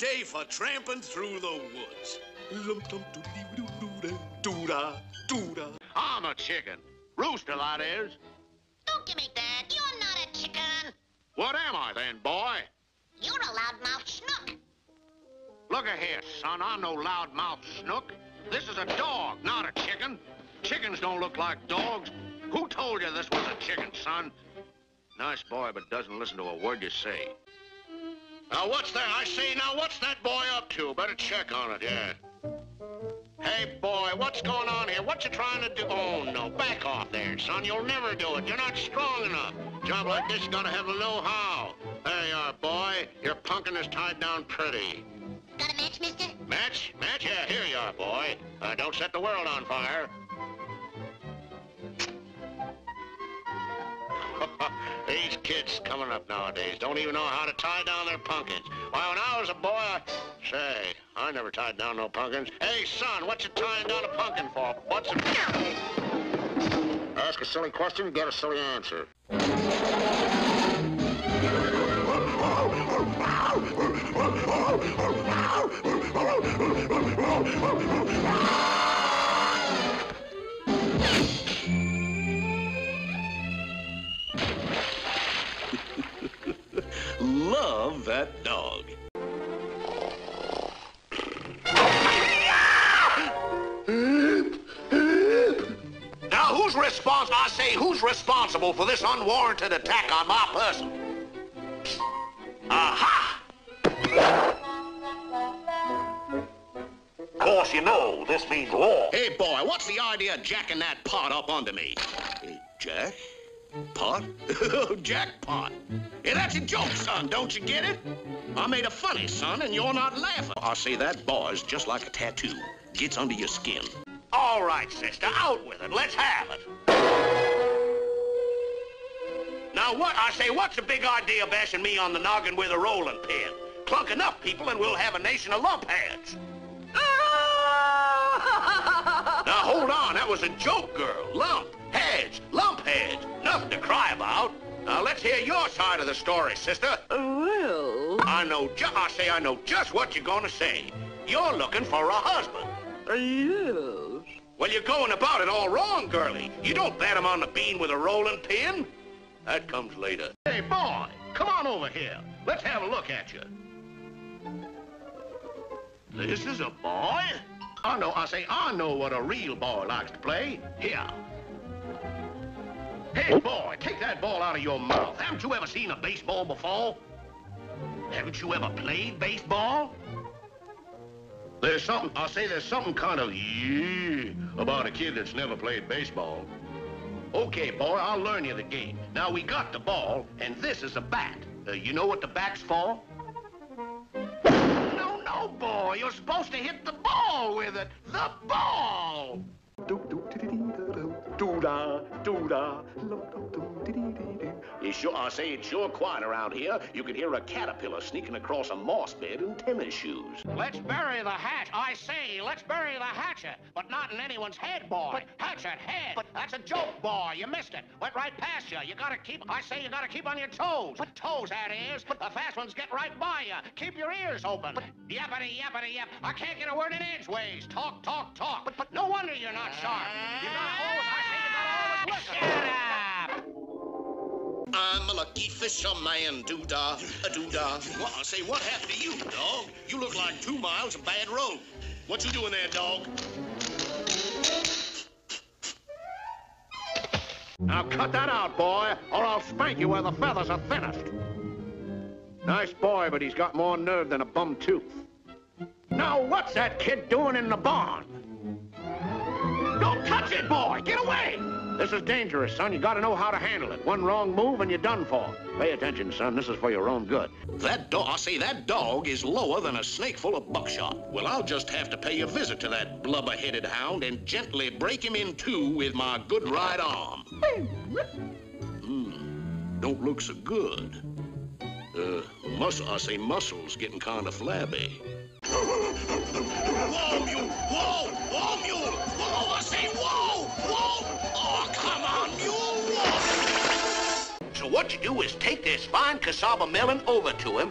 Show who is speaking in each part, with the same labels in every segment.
Speaker 1: day for tramping through the woods.
Speaker 2: I'm a chicken. Rooster, that is.
Speaker 3: Don't give me that. You're not a chicken.
Speaker 2: What am I then, boy?
Speaker 3: You're a loudmouth schnook.
Speaker 2: Look a here, son. I'm no loudmouth snook. This is a dog, not a chicken. Chickens don't look like dogs. Who told you this was a chicken, son? Nice boy, but doesn't listen to a word you say. Now, what's that? I say, now, what's that boy up to? Better check on it, yeah. Hey, boy, what's going on here? What you trying to do? Oh, no, back off there, son. You'll never do it. You're not strong enough. Job like this, you gotta have a know-how. There you are, boy. Your punkin is tied down pretty.
Speaker 3: Got a match, mister?
Speaker 2: Match? Match? Yeah, here you are, boy. Uh, don't set the world on fire. Kids coming up nowadays don't even know how to tie down their pumpkins. Why, when I was a boy, I... Say, I never tied down no pumpkins. Hey, son, what you tying down a pumpkin for? What's it... Ask a silly question, get a silly answer.
Speaker 1: Love that dog.
Speaker 2: Now, who's responsible? I say, who's responsible for this unwarranted attack on my person? Aha! Of course, you know, this means war. Hey, boy, what's the idea of jacking that pot up onto me? Hey, Jack? Pot? Jackpot. Hey, that's a joke, son. Don't you get it? I made a funny, son, and you're not laughing. I say that boy's just like a tattoo. Gets under your skin. All right, sister, out with it. Let's have it. Now what? I say, what's the big idea bashing me on the noggin with a rolling pin? Clunk enough people and we'll have a nation of lumpheads. now hold on, that was a joke, girl. Lump, heads, lump heads. Nothing to cry about. Now let's hear your side of the story, sister.
Speaker 4: Well,
Speaker 2: I know ju- I say I know just what you're gonna say. You're looking for a husband.
Speaker 4: Uh, yes.
Speaker 2: Well, you're going about it all wrong, girlie. You don't bat him on the bean with a rolling pin. That comes later. Hey, boy, come on over here. Let's have a look at you. This is a boy? I know, I say, I know what a real boy likes to play. Here. Hey, boy, take that ball out of your mouth. Haven't you ever seen a baseball before? Haven't you ever played baseball? There's something, I'll say there's something kind of yeah about a kid that's never played baseball. Okay, boy, I'll learn you the game. Now, we got the ball, and this is a bat. Uh, you know what the bat's for? No, no, boy. You're supposed to hit the ball with it. The ball! It's sure, I say it's sure quiet around here. You could hear a caterpillar sneaking across a moss bed in tennis shoes.
Speaker 5: Let's bury the hatch. I say, let's bury the hatchet. But not in anyone's head, boy. hatchet, head. But that's a joke, boy. You missed it. Went right past you. You gotta keep, I say you gotta keep on your toes. But toes, that is. But the fast ones get right by you. Keep your ears open. But yappity, yappity, yap. I can't get a word in edgeways. Talk, talk, talk. But, but no wonder you're not sharp. You gotta ah! always, I
Speaker 1: I'm a lucky fisherman, doo-dah, a doo-dah. What, I say, what happened to you, dog? You look like two miles of bad road. What you doing there, dog?
Speaker 2: Now cut that out, boy, or I'll spank you where the feathers are thinnest. Nice boy, but he's got more nerve than a bum tooth. Now, what's that kid doing in the barn? Don't touch it, boy! Get away! This is dangerous, son. You gotta know how to handle it. One wrong move and you're done for. Pay attention, son. This is for your own good.
Speaker 1: That dog, I say, that dog is lower than a snake full of buckshot. Well, I'll just have to pay a visit to that blubber-headed hound and gently break him in two with my good right arm. Hmm, don't look so good. Uh, muscle, I say muscles getting kind of flabby. Whoa, mule! Whoa! Whoa,
Speaker 2: what you do is take this fine casaba melon over to him,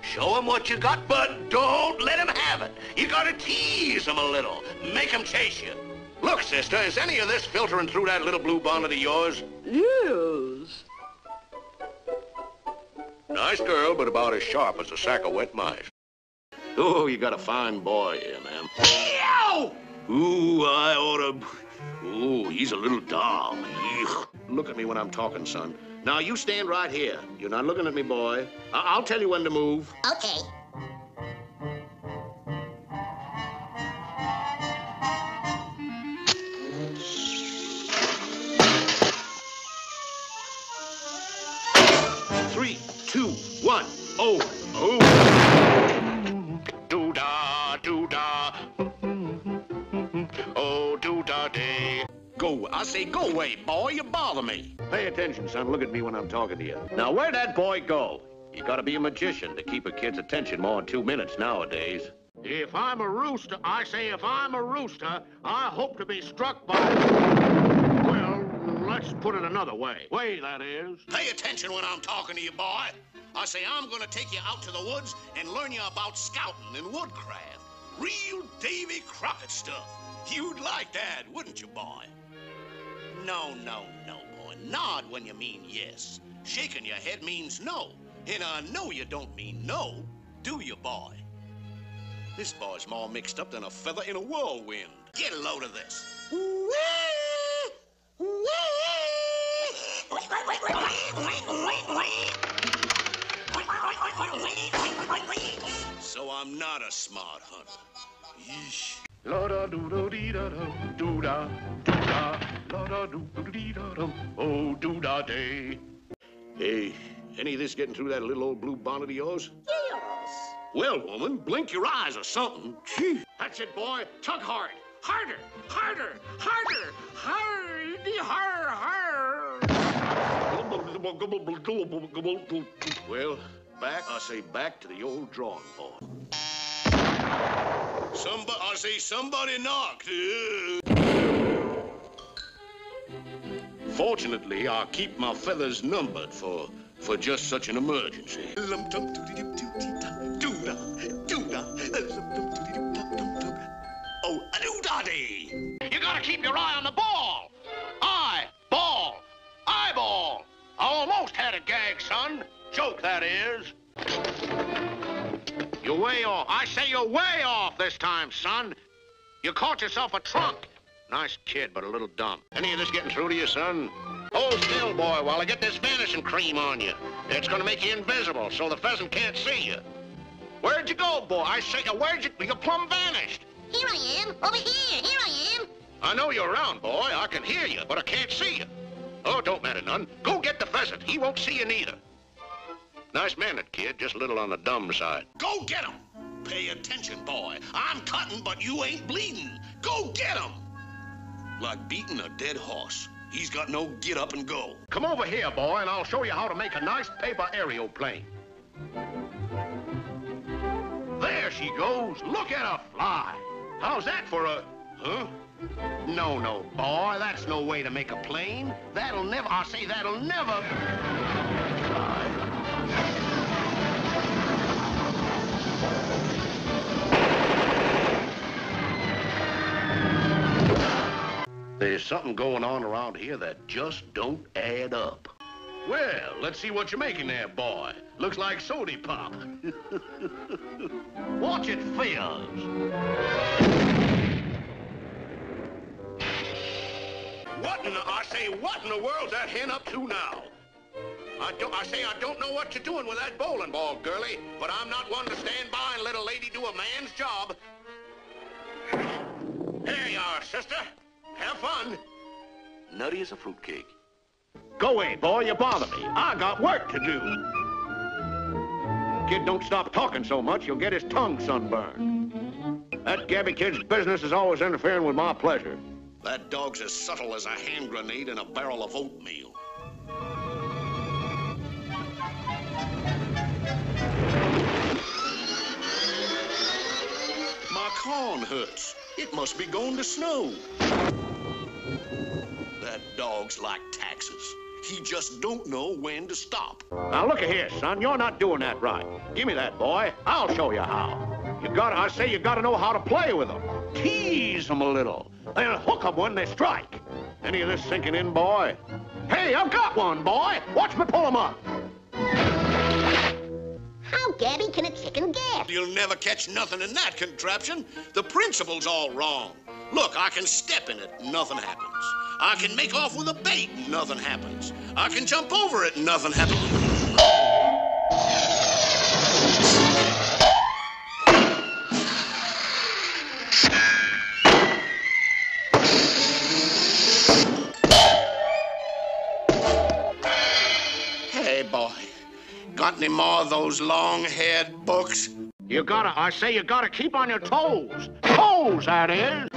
Speaker 2: Show him what you got, but don't let him have it. You gotta tease him a little. Make him chase you. Look, sister, is any of this filtering through that little blue bonnet of yours?
Speaker 4: Yes.
Speaker 2: Nice girl, but about as sharp as a sack of wet mice. Oh, you got a fine boy here, ma'am. Ow! Ooh, I oughta... Ooh, he's a little doll. Eek. Look at me when I'm talking, son. Now, you stand right here. You're not looking at me, boy. I- I'll tell you when to move.
Speaker 3: Okay.
Speaker 2: Three, two, one. Oh, oh. I say go away, boy. You bother me. Pay attention, son. Look at me when I'm talking to you. Now, where'd that boy go? You gotta be a magician to keep a kid's attention more than two minutes nowadays.
Speaker 6: If I'm a rooster, I say if I'm a rooster, I hope to be struck by... Well, let's put it another way. Way, that is.
Speaker 2: Pay attention when I'm talking to you, boy. I say I'm gonna take you out to the woods and learn you about scouting and woodcraft. Real Davy Crockett stuff. You'd like that, wouldn't you, boy? No, no, no, boy. Nod when you mean yes. Shaking your head means no. And I know you don't mean no, do you, boy? This boy's more mixed up than a feather in a whirlwind. Get a load of this. So I'm not a smart hunter. Yeesh.
Speaker 6: La da do do dee da do da do da la da do do dee da do oh do da day.
Speaker 2: Hey, any of this getting through that little old blue bonnet of yours? Yes. Well, woman, blink your eyes or something. Gee.
Speaker 6: That's it, boy. Tug hard, harder, harder, harder, hardy, har, har.
Speaker 2: Well, back, I say back to the old drawing board. Somebody, I say somebody knocked. Fortunately, I keep my feathers numbered for for just such an emergency. Oh, a doo-da-dee!
Speaker 6: You gotta keep your eye on the ball. Eye, ball, eyeball. I almost had a gag, son. Joke, that is. You're way off. I say you're way off this time, son. You caught yourself a trunk. Nice kid, but a little dumb.
Speaker 2: Any of this getting through to you, son? Hold still, boy, while I get this vanishing cream on you. It's gonna make you invisible, so the pheasant can't see you. Where'd you go, boy? I say, uh, where'd you... You plumb vanished.
Speaker 3: Here I am. Over here. Here I am.
Speaker 2: I know you're around, boy. I can hear you, but I can't see you. Oh, don't matter none. Go get the pheasant. He won't see you neither. Nice mannered, kid. Just a little on the dumb side. Go get him. Pay attention, boy. I'm cutting, but you ain't bleeding. Go get him. Like beating a dead horse. He's got no get up and go.
Speaker 6: Come over here, boy, and I'll show you how to make a nice paper aeroplane. There she goes. Look at her fly. How's that for a... Huh? No, no, boy, that's no way to make a plane. That'll never... I say that'll never...
Speaker 2: There's something going on around here that just don't add up.
Speaker 6: Well, let's see what you're making there, boy. Looks like sody pop. Watch it fizz.
Speaker 2: What in the, I say, what in the world's that hen up to now? I don't, I say I don't know what you're doing with that bowling ball, girlie, but I'm not one to stand by and let a lady do a man's job. There you are, sister. Have fun. Nutty as a fruitcake.
Speaker 6: Go away, boy. You bother me. I got work to do. Kid don't stop talking so much, you'll get his tongue sunburned. That Gabby kid's business is always interfering with my pleasure.
Speaker 2: That dog's as subtle as a hand grenade in a barrel of oatmeal. My corn hurts. It must be going to snow. That dog's like taxes.
Speaker 1: He just don't know when to stop.
Speaker 2: Now, look here, son. You're not doing that right. Give me that, boy. I'll show you how. You gotta, I say you gotta know how to play with them. Tease them a little. Then hook them when they strike. Any of this sinking in, boy? Hey, I've got one, boy. Watch me pull him up.
Speaker 3: How gabby can a chicken get?
Speaker 1: You'll never catch nothing in that contraption. The principle's all wrong. Look, I can step in it, nothing happens. I can make off with a bait, nothing happens. I can jump over it, nothing happens. Hey, boy. Got any more of those long-haired books?
Speaker 2: You gotta, I say you gotta keep on your toes. Toes, that is.